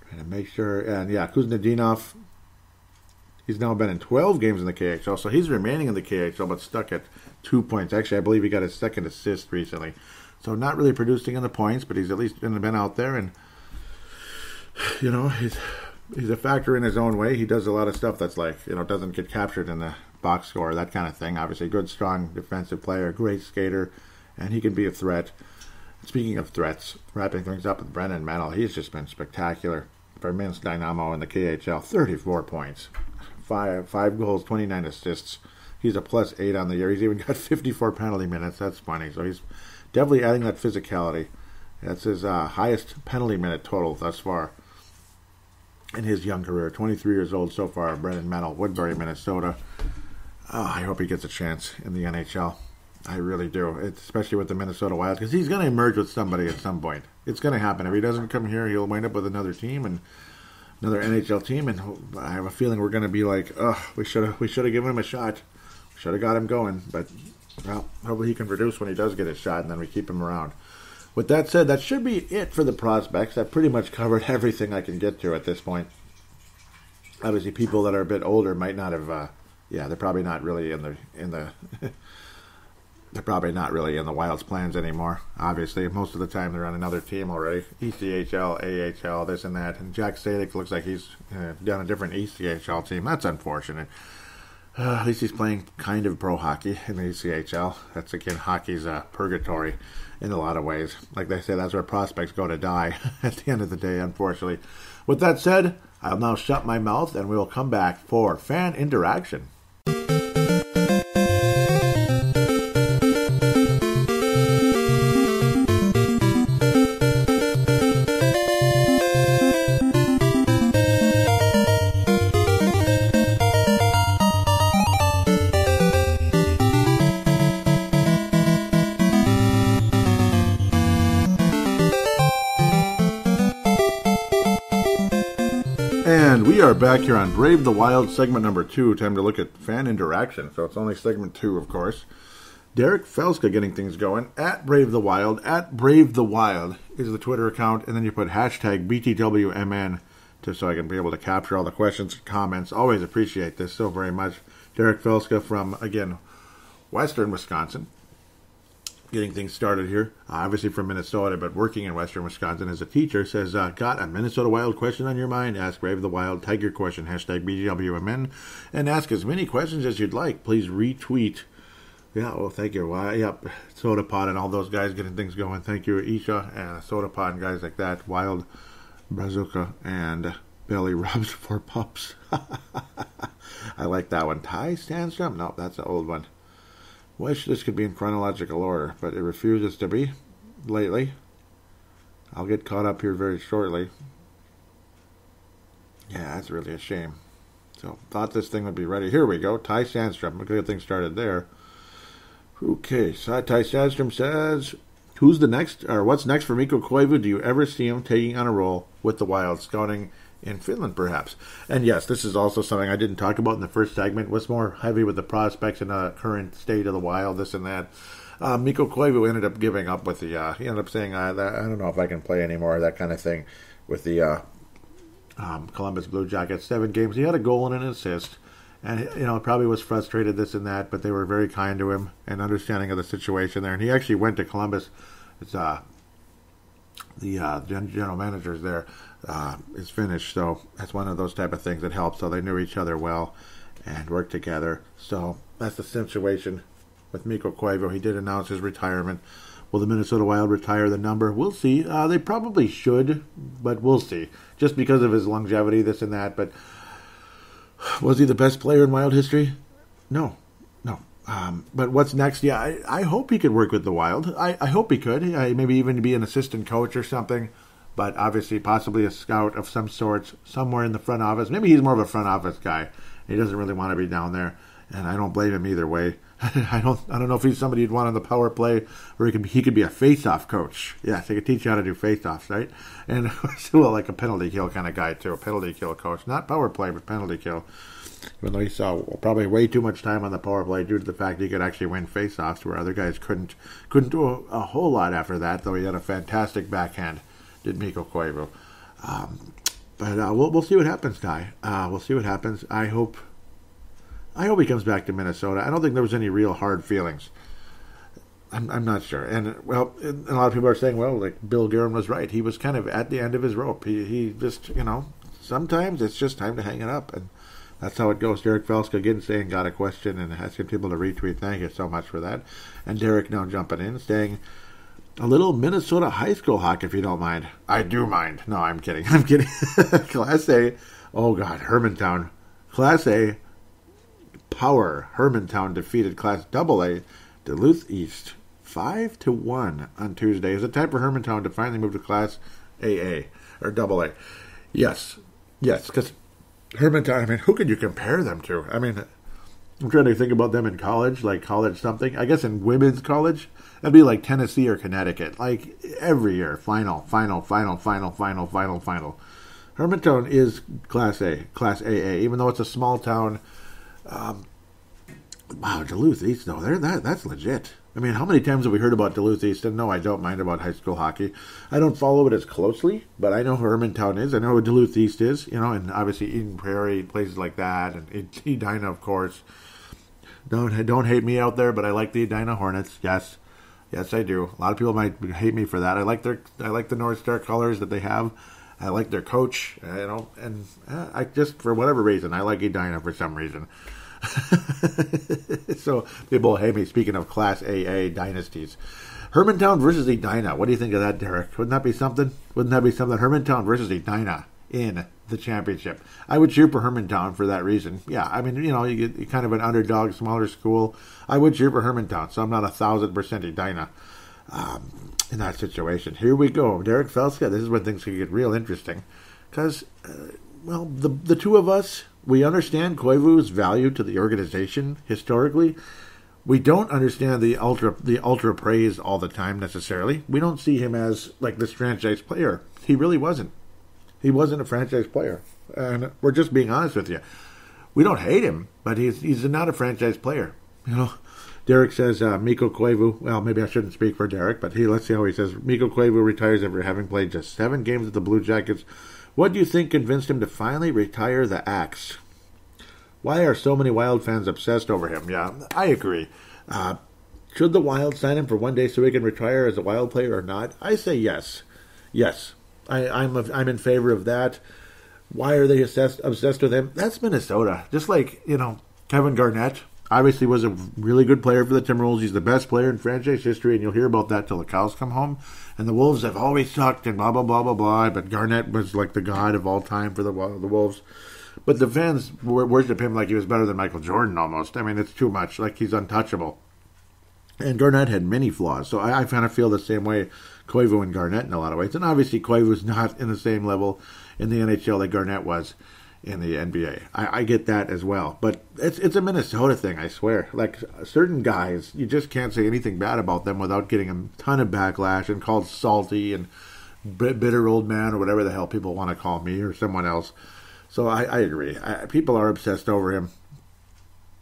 Trying to make sure, and yeah, Kuznetsov He's now been in 12 games in the KHL, so he's remaining in the KHL, but stuck at two points. Actually, I believe he got his second assist recently. So not really producing in the points, but he's at least been, out there, and you know he's he's a factor in his own way. He does a lot of stuff that's like you know doesn't get captured in the box score, that kind of thing. Obviously, good, strong defensive player, great skater, and he can be a threat. Speaking of threats, wrapping things up with Brennan Menell, he's just been spectacular for Minsk Dynamo in the KHL. 34 points five five goals, 29 assists. He's a plus eight on the year. He's even got 54 penalty minutes. That's funny. So he's definitely adding that physicality. That's his uh, highest penalty minute total thus far in his young career. 23 years old so far. Brennan Menell, Woodbury, Minnesota. Oh, I hope he gets a chance in the NHL. I really do, it's, especially with the Minnesota Wild, because he's going to emerge with somebody at some point. It's going to happen. If he doesn't come here, he'll wind up with another team, and another NHL team, and I have a feeling we're going to be like, oh, we should have we should have given him a shot, should have got him going, but well, hopefully he can produce when he does get a shot, and then we keep him around. With that said, that should be it for the prospects. I've pretty much covered everything I can get to at this point. Obviously, people that are a bit older might not have. Uh, yeah, they're probably not really in the in the. they're probably not really in the Wild's plans anymore. Obviously, most of the time they're on another team already. ECHL, AHL, this and that. And Jack Sadek looks like he's uh, done a different ECHL team. That's unfortunate. Uh, at least he's playing kind of pro hockey in the ECHL. That's again hockey's uh, purgatory in a lot of ways. Like they say, that's where prospects go to die at the end of the day, unfortunately. With that said, I'll now shut my mouth and we will come back for fan interaction. Back here on Brave the Wild, segment number two. Time to look at fan interaction. So it's only segment two, of course. Derek Felska getting things going at Brave the Wild. At Brave the Wild is the Twitter account, and then you put hashtag BTWMN just so I can be able to capture all the questions and comments. Always appreciate this so very much. Derek Felska from, again, Western Wisconsin getting things started here. Uh, obviously from Minnesota, but working in Western Wisconsin as a teacher. Says, uh, got a Minnesota Wild question on your mind? Ask Brave the Wild Tiger question, hashtag BTWMN, and ask as many questions as you'd like. Please retweet. Yeah, well, thank you. Well, yep, Soda Pod and all those guys getting things going. Thank you, Isha and Soda Pod and guys like that. Wild Brazuca and Belly Rubs for Pups. I like that one. Ty Sandstrom? No, that's an old one. Wish this could be in chronological order, but it refuses to be lately. I'll get caught up here very shortly. Yeah, that's really a shame. So, thought this thing would be ready. Here we go. Ty Sandstrom. To get things started there. Okay, so Ty Sandstrom says, Who's the next, or what's next for Mikko Koivu? Do you ever see him taking on a role with the Wild, scouting in Finland, perhaps. And yes, this is also something I didn't talk about in the first segment. Was more heavy with the prospects and the current state of the wild, this and that. Uh, Mikko Koivu ended up giving up with the. Uh, he ended up saying, uh, that, "I don't know if I can play anymore." That kind of thing with the uh, um, Columbus Blue Jackets. Seven games, he had a goal and an assist, and you know probably was frustrated this and that, but they were very kind to him and understanding of the situation there. And he actually went to Columbus. It's uh, the uh, general managers there uh, is finished. So that's one of those type of things that helps. So they knew each other well and worked together. So that's the situation with Mikko Koivu. He did announce his retirement. Will the Minnesota Wild retire the number? We'll see. Uh, they probably should, but we'll see. Just because of his longevity, this and that. But was he the best player in Wild history? No, no. Um, but what's next? Yeah, I, I, hope he could work with the Wild. I, I hope he could. maybe even be an assistant coach or something but obviously possibly a scout of some sorts somewhere in the front office. Maybe he's more of a front office guy. He doesn't really want to be down there, and I don't blame him either way. I don't I don't know if he's somebody you'd want on the power play, or he could be, he could be a face-off coach. Yes, he could teach you how to do face-offs, right? And well, like a penalty kill kind of guy too, a penalty kill coach, not power play, but penalty kill. Even though he saw probably way too much time on the power play due to the fact he could actually win face-offs, where other guys couldn't couldn't do a, a whole lot after that. Though he had a fantastic backhand did Mikko Koivu. Um, but uh, we'll we'll see what happens, Ty. Uh, we'll see what happens. I hope I hope he comes back to Minnesota. I don't think there was any real hard feelings. I'm, I'm not sure. And well, and a lot of people are saying, well, like Bill Guerin was right. He was kind of at the end of his rope. He he just you know sometimes it's just time to hang it up, and that's how it goes. Derek Felska again saying got a question and asking people to retweet. Thank you so much for that. And Derek now jumping in saying a little Minnesota high school hockey, if you don't mind. I do mind. No, I'm kidding. I'm kidding. Class A. Oh God, Hermantown. Class A. Power. Hermantown defeated Class Double A. Duluth East five to one on Tuesday. Is it time for Hermantown to finally move to Class AA or Double A? Yes, yes, because Hermantown. I mean, who could you compare them to? I mean, I'm trying to think about them in college, like college something. I guess in women's college, that'd be like Tennessee or Connecticut. Like every year, final, final, final, final, final, final, final. Hermantown is Class A, Class AA, even though it's a small town. Um, wow, Duluth East though, they're that that's legit. I mean, how many times have we heard about Duluth East? And no, I don't mind about high school hockey. I don't follow it as closely, but I know who Hermantown is. I know who Duluth East is, you know, and obviously Eden Prairie, places like that, and Edina, of course. Don't don't hate me out there, but I like the Edina Hornets. Yes, yes, I do. A lot of people might hate me for that. I like their I like the North Star colors that they have. I like their coach, you know, and uh, I just for whatever reason I like Edina for some reason. so people hate me. Speaking of Class AA dynasties, Hermantown versus Edina. What do you think of that, Derek? Wouldn't that be something? Wouldn't that be something? Hermantown versus Edina in the championship. I would cheer for Hermantown for that reason. Yeah, I mean, you know, you get kind of an underdog, smaller school. I would cheer for Hermantown, so I'm not a thousand percent Edina um, in that situation. Here we go, Derek Felska. This is when things can get real interesting, because, uh, well, the the two of us we understand Koivu's value to the organization historically. We don't understand the ultra the ultra praise all the time necessarily. We don't see him as like this franchise player. He really wasn't. He wasn't a franchise player, and we're just being honest with you. We don't hate him, but he's he's not a franchise player. You know, Derek says uh, Mikko Koivu. Well, maybe I shouldn't speak for Derek, but he let's see how he says. Mikko Koivu retires after having played just seven games with the Blue Jackets. What do you think convinced him to finally retire the axe? Why are so many Wild fans obsessed over him? Yeah, I agree. Uh, should the Wild sign him for one day so he can retire as a Wild player or not? I say yes. Yes. I, I'm a, I'm in favor of that. Why are they obsessed obsessed with him? That's Minnesota. Just like you know, Kevin Garnett obviously was a really good player for the Timberwolves. He's the best player in franchise history, and you'll hear about that till the cows come home. And the Wolves have always sucked, and blah blah blah blah blah. But Garnett was like the god of all time for the the Wolves. But the fans worship him like he was better than Michael Jordan almost. I mean, it's too much. Like he's untouchable. And Garnett had many flaws, so I, I kind of feel the same way Koivu and Garnett in a lot of ways. And obviously, Koivu's not in the same level in the NHL that Garnett was in the NBA. I, I, get that as well, but it's it's a Minnesota thing. I swear. Like certain guys, you just can't say anything bad about them without getting a ton of backlash and called salty and bitter old man or whatever the hell people want to call me or someone else. So I, I agree. I, people are obsessed over him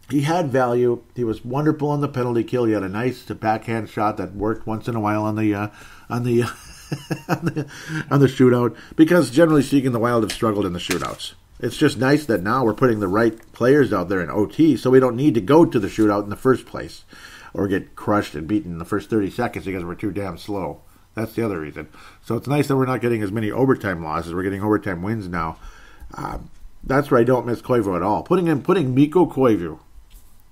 he had value. He was wonderful on the penalty kill. He had a nice backhand shot that worked once in a while on the uh, on the, on the on the shootout. Because generally speaking, the Wild have struggled in the shootouts. It's just nice that now we're putting the right players out there in OT, so we don't need to go to the shootout in the first place, or get crushed and beaten in the first 30 seconds because we're too damn slow. That's the other reason. So it's nice that we're not getting as many overtime losses. We're getting overtime wins now. Um, that's where I don't miss Koivu at all. Putting in putting Mikko Koivu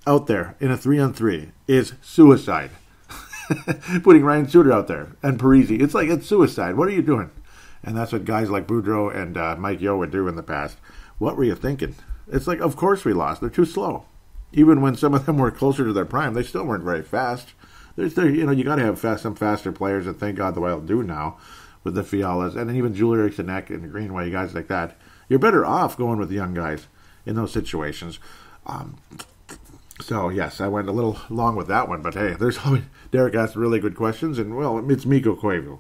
out there in a three on three is suicide. Putting Ryan Suter out there and Parise, it's like it's suicide. What are you doing? And that's what guys like Boudreau and uh, Mike Yeo would do in the past. What were you thinking? It's like, of course we lost. They're too slow. Even when some of them were closer to their prime, they still weren't very fast. There's, there, you know, you got to have fast, some faster players, and thank God the Wild do now with the Fialas and even Joel Eriksson Ek and Greenway, guys like that. You're better off going with young guys in those situations. Um, so yes, I went a little long with that one, but hey, there's always Derek asked really good questions, and well, it's Mikko Koivu.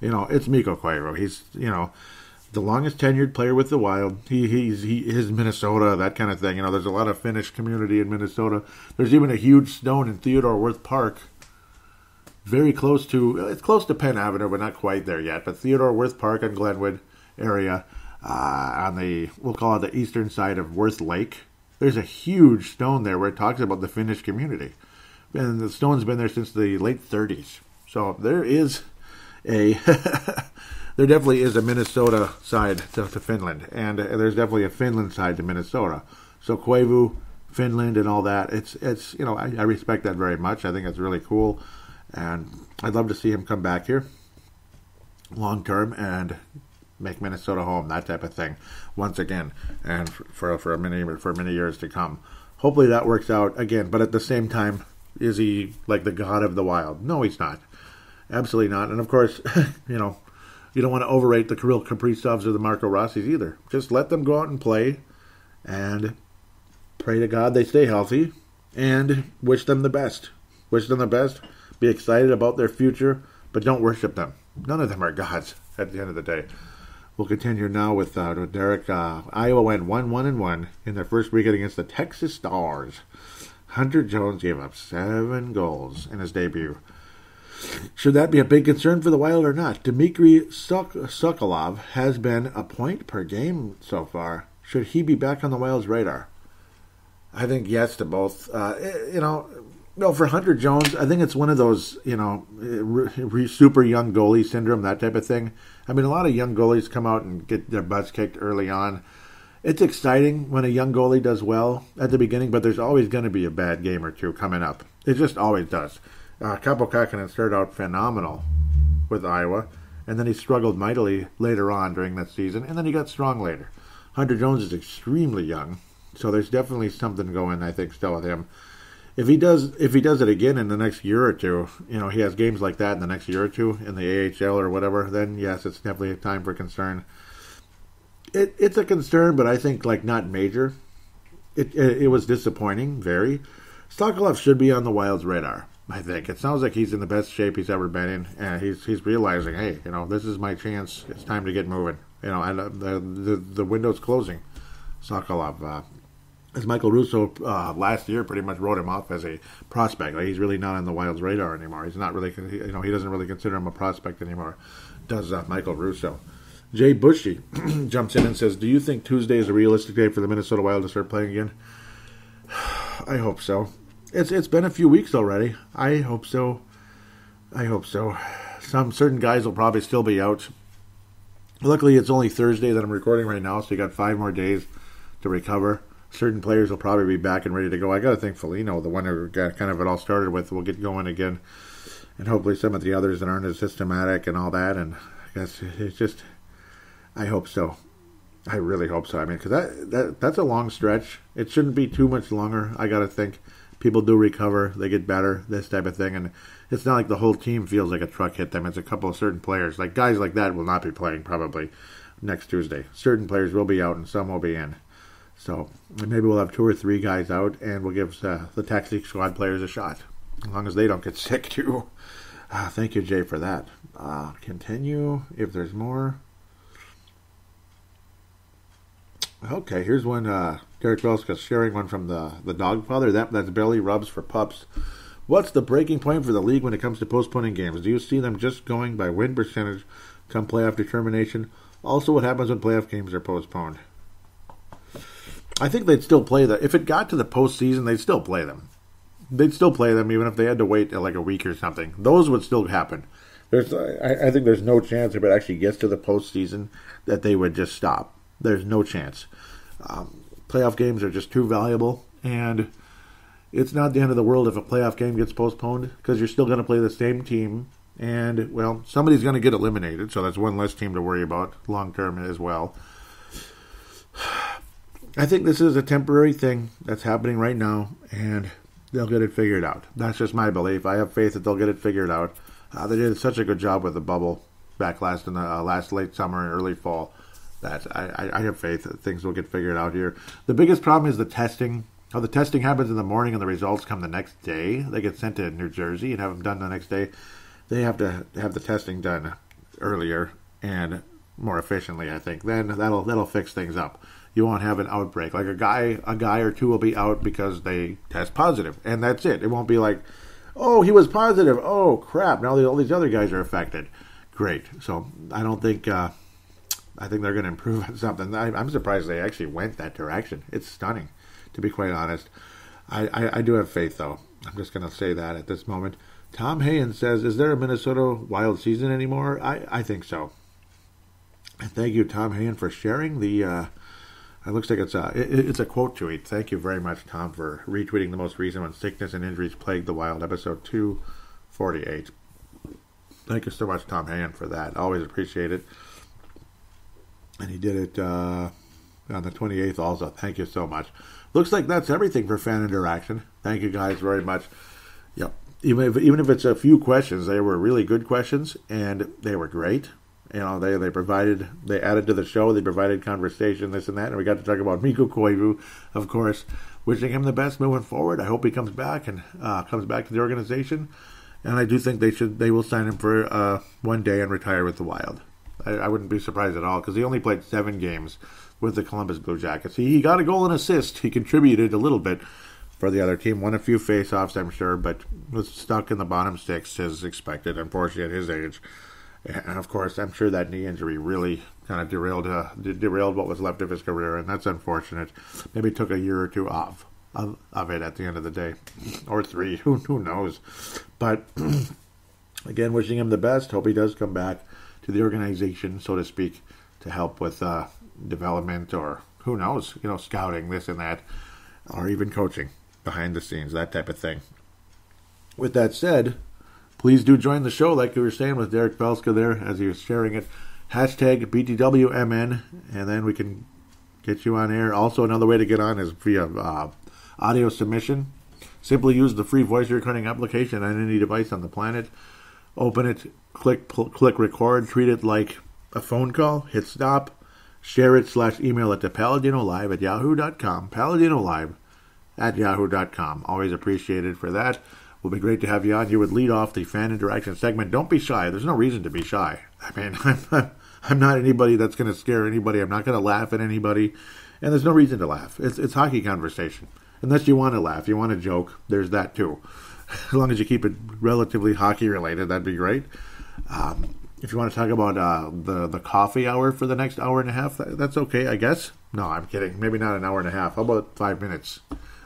You know, it's Mikko Koivu. He's you know the longest tenured player with the Wild. He he's he is Minnesota, that kind of thing. You know, there's a lot of Finnish community in Minnesota. There's even a huge stone in Theodore Wirth Park, very close to it's close to Penn Avenue, but not quite there yet. But Theodore Wirth Park on Glenwood area, uh, on the we'll call it the eastern side of Wirth Lake there's a huge stone there where it talks about the Finnish community. And the stone's been there since the late 30s. So there is a, there definitely is a Minnesota side to, to Finland. And uh, there's definitely a Finland side to Minnesota. So Koivu, Finland, and all that. It's, it's you know, I, I respect that very much. I think it's really cool. And I'd love to see him come back here long term and make Minnesota home, that type of thing, once again, and for for many for many years to come. Hopefully that works out again. But at the same time, is he like the god of the wild? No, he's not. Absolutely not. And of course, you know, you don't want to overrate the Kirill Kaprizovs or the Marco Rossi's either. Just let them go out and play, and pray to God they stay healthy, and wish them the best. Wish them the best. Be excited about their future, but don't worship them. None of them are gods at the end of the day. We'll continue now with, uh, Derek. Uh, Iowa went 1 1 and 1 in their first weekend against the Texas Stars. Hunter Jones gave up seven goals in his debut. Should that be a big concern for the Wild or not? Dmitry Sokolov has been a point per game so far. Should he be back on the Wild's radar? I think yes to both. Uh, you know, no, for Hunter Jones, I think it's one of those, you know, re- super young goalie syndrome, that type of thing. I mean, a lot of young goalies come out and get their butts kicked early on. It's exciting when a young goalie does well at the beginning, but there's always going to be a bad game or two coming up. It just always does. Uh, Kaapo Kähkönen started out phenomenal with Iowa, and then he struggled mightily later on during that season, and then he got strong later. Hunter Jones is extremely young, so there's definitely something going, I think, still with him if he does if he does it again in the next year or two, you know, he has games like that in the next year or two in the AHL or whatever, then yes, it's definitely a time for concern. It it's a concern, but I think like not major. It it, it was disappointing, very. Sokolov should be on the Wild's radar. I think it sounds like he's in the best shape he's ever been in, and he's he's realizing, hey, you know, this is my chance. It's time to get moving. You know, and uh, the the, the window's closing. Sokolov, uh, as Michael Russo uh, last year pretty much wrote him off as a prospect. Like he's really not on the Wild's radar anymore. He's not really, you know, he doesn't really consider him a prospect anymore. Does uh, Michael Russo? Jay Bushy jumps in and says, "Do you think Tuesday is a realistic day for the Minnesota Wild to start playing again?" I hope so. It's it's been a few weeks already. I hope so. I hope so. Some certain guys will probably still be out. Luckily, it's only Thursday that I'm recording right now, so you got five more days to recover certain players will probably be back and ready to go. I got to think Foligno, the one who got kind of it all started with, will get going again, and hopefully some of the others that aren't as systematic and all that. And I guess it's just, I hope so. I really hope so. I mean, because that, that that's a long stretch. It shouldn't be too much longer. I got to think people do recover, they get better, this type of thing, and it's not like the whole team feels like a truck hit them. It's a couple of certain players, like guys like that, will not be playing probably next Tuesday. Certain players will be out, and some will be in. So maybe we'll have two or three guys out, and we'll give uh, the taxi squad players a shot, as long as they don't get sick too. Uh, thank you, Jay, for that. Uh, continue if there's more. Okay, here's one. Uh, Derek Felska sharing one from the the Dog Father. That that's belly rubs for pups. What's the breaking point for the league when it comes to postponing games? Do you see them just going by win percentage come playoff determination? Also, what happens when playoff games are postponed? I think they'd still play that. If it got to the postseason, they'd still play them. They'd still play them even if they had to wait like a week or something. Those would still happen. There's, I, I think there's no chance if it actually gets to the postseason that they would just stop. There's no chance. Um, playoff games are just too valuable, and it's not the end of the world if a playoff game gets postponed because you're still going to play the same team, and well, somebody's going to get eliminated, so that's one less team to worry about long term as well. I think this is a temporary thing that's happening right now, and they'll get it figured out. That's just my belief. I have faith that they'll get it figured out. Uh, they did such a good job with the bubble back last in the uh, last late summer and early fall that I, I, have faith that things will get figured out here. The biggest problem is the testing. How the testing happens in the morning and the results come the next day. They get sent to New Jersey and have them done the next day. They have to have the testing done earlier and more efficiently. I think then that'll that'll fix things up you won't have an outbreak. Like a guy, a guy or two will be out because they test positive, and that's it. It won't be like, oh, he was positive. Oh crap! Now all these other guys are affected. Great. So I don't think. Uh, I think they're going to improve on something. I, am surprised they actually went that direction. It's stunning, to be quite honest. I, I, I do have faith, though. I'm just going to say that at this moment. Tom Hayen says, "Is there a Minnesota Wild season anymore?" I, I think so. And thank you, Tom Hayen, for sharing the uh, it looks like it's a it, it's a quote tweet. Thank you very much, Tom, for retweeting the most recent one. Sickness and injuries plague the wild, episode two forty eight. Thank you so much, Tom Hayen, for that. Always appreciate it. And he did it uh, on the twenty eighth. Also, thank you so much. Looks like that's everything for fan interaction. Thank you guys very much. Yep. Even if even if it's a few questions, they were really good questions and they were great. You know, they, they provided, they added to the show, they provided conversation, this and that, and we got to talk about Mikko Koivu, of course, wishing him the best moving forward. I hope he comes back and uh, comes back to the organization, and I do think they should, they will sign him for uh, one day and retire with the Wild. I, I wouldn't be surprised at all because he only played seven games with the Columbus Blue Jackets. He, he got a goal and assist. He contributed a little bit for the other team. Won a few face-offs, I'm sure, but was stuck in the bottom six as expected, unfortunately, at his age. And of course, I'm sure that knee injury really kind of derailed uh, derailed what was left of his career, and that's unfortunate. Maybe took a year or two off of, of it at the end of the day, or three. Who who knows? But again, wishing him the best. Hope he does come back to the organization, so to speak, to help with uh, development or who knows, you know, scouting this and that, or even coaching behind the scenes, that type of thing. With that said, please do join the show, like we were saying with Derek Felska there as he was sharing it. Hashtag BTWMN, and then we can get you on air. Also, another way to get on is via uh, audio submission. Simply use the free voice recording application on any device on the planet. Open it, click pl- click record, treat it like a phone call, hit stop, share it slash email it to paladinolive at yahoo.com. Paladinolive at yahoo.com. Always appreciated for that. Will be great to have you on. You would lead off the fan interaction segment. Don't be shy. There's no reason to be shy. I mean, I'm, I'm not anybody that's going to scare anybody. I'm not going to laugh at anybody. And there's no reason to laugh. It's, it's hockey conversation. Unless you want to laugh, you want to joke, there's that too. As long as you keep it relatively hockey related, that'd be great. Um, if you want to talk about uh, the the coffee hour for the next hour and a half, that, that's okay, I guess. No, I'm kidding. Maybe not an hour and a half. How about five minutes?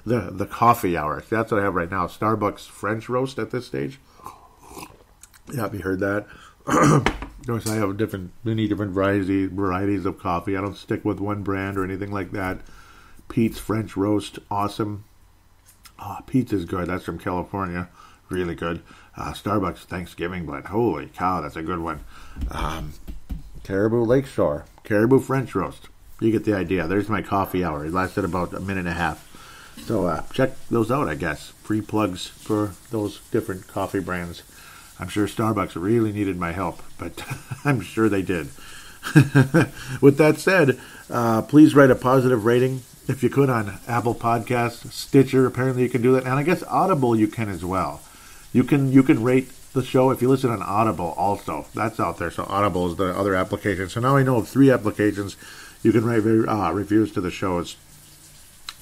The the coffee hour. That's what I have right now. Starbucks French roast at this stage. Yeah, have you heard that? course, I have different, many different varieties varieties of coffee. I don't stick with one brand or anything like that. Pete's French Roast, awesome. Uh, Pete's is good. That's from California, really good. Uh, Starbucks Thanksgiving blend, holy cow, that's a good one. Um, Caribou Lakeshore, Caribou French Roast. You get the idea. There's my coffee hour. It lasted about a minute and a half. So uh, check those out, I guess. Free plugs for those different coffee brands. I'm sure Starbucks really needed my help, but I'm sure they did. With that said, uh, please write a positive rating if you could on Apple Podcasts, Stitcher. Apparently, you can do that, and I guess Audible you can as well. You can you can rate the show if you listen on Audible. Also, that's out there. So Audible is the other application. So now I know of three applications you can write uh, reviews to the shows.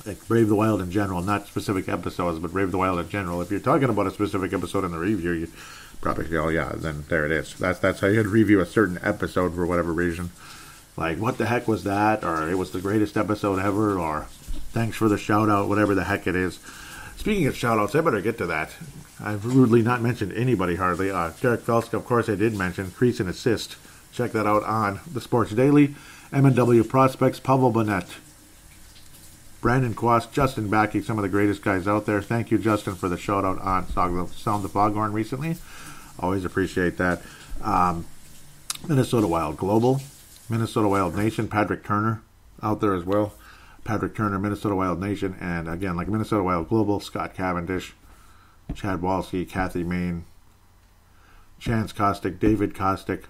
Like Brave the Wild in general, not specific episodes, but Brave the Wild in general. If you're talking about a specific episode in the review, you probably oh yeah, then there it is. That's that's how you'd review a certain episode for whatever reason. Like what the heck was that, or it was the greatest episode ever, or thanks for the shout out, whatever the heck it is. Speaking of shout outs, I better get to that. I've rudely not mentioned anybody hardly. Uh, Derek Felska, of course, I did mention. Crease and assist. Check that out on the Sports Daily. MNW Prospects, Pavel Burnett. Brandon Quast, Justin Backey, some of the greatest guys out there. Thank you, Justin, for the shout out on Sound the Foghorn recently. Always appreciate that. Um, Minnesota Wild Global, Minnesota Wild Nation, Patrick Turner out there as well. Patrick Turner, Minnesota Wild Nation, and again, like Minnesota Wild Global, Scott Cavendish, Chad Walski, Kathy Main, Chance Kostick, David Kostick.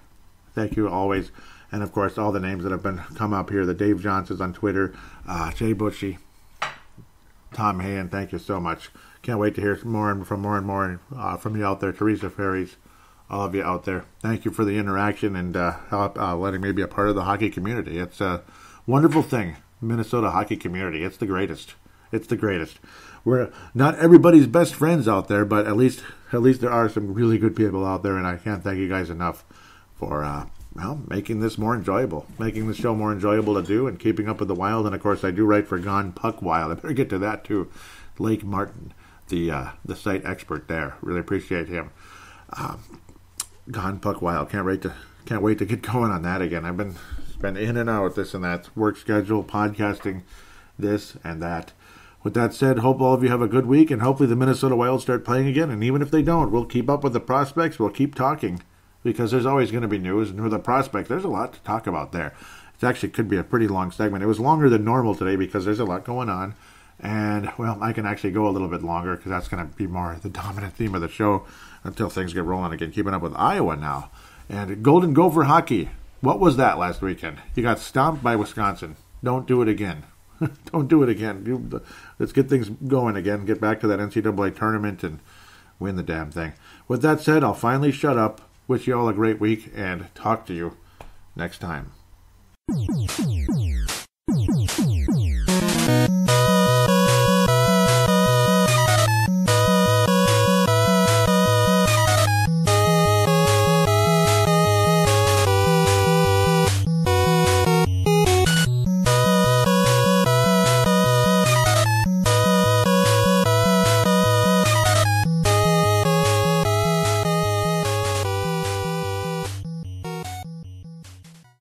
Thank you always. And of course, all the names that have been come up here the Dave Johnsons on Twitter, uh, Jay Bushy, Tom Hayen, thank you so much. Can't wait to hear more and from more and more uh, from you out there. Teresa Ferries, all of you out there. Thank you for the interaction and uh, help, uh, letting me be a part of the hockey community. It's a wonderful thing, Minnesota hockey community. It's the greatest. It's the greatest. We're not everybody's best friends out there, but at least at least there are some really good people out there, and I can't thank you guys enough for uh, well making this more enjoyable, making the show more enjoyable to do, and keeping up with the wild. And of course, I do write for Gone Puck Wild. I better get to that too. Lake Martin the uh, the site expert there. Really appreciate him. Um, Gone Puck Wild. Can't wait to can't wait to get going on that again. I've been been in and out with this and that work schedule, podcasting, this and that. With that said, hope all of you have a good week, and hopefully the Minnesota Wild start playing again. And even if they don't, we'll keep up with the prospects. We'll keep talking because there's always going to be news. And with the prospect, there's a lot to talk about there. It actually could be a pretty long segment. It was longer than normal today because there's a lot going on. And, well, I can actually go a little bit longer because that's going to be more the dominant theme of the show until things get rolling again. Keeping up with Iowa now. And Golden Gopher hockey. What was that last weekend? You got stomped by Wisconsin. Don't do it again. Don't do it again. You, let's get things going again. Get back to that NCAA tournament and win the damn thing. With that said, I'll finally shut up. Wish you all a great week and talk to you next time.